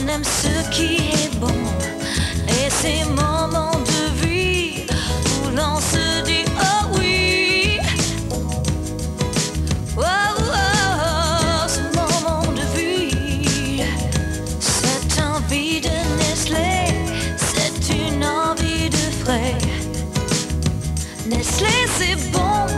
On aime ce qui est bon et ces moments de vie où l'on se dit oh oui. Oh, oh, oh ce moment de vie, cette envie de Nestlé, c'est une envie de frais. Nestlé, c'est bon.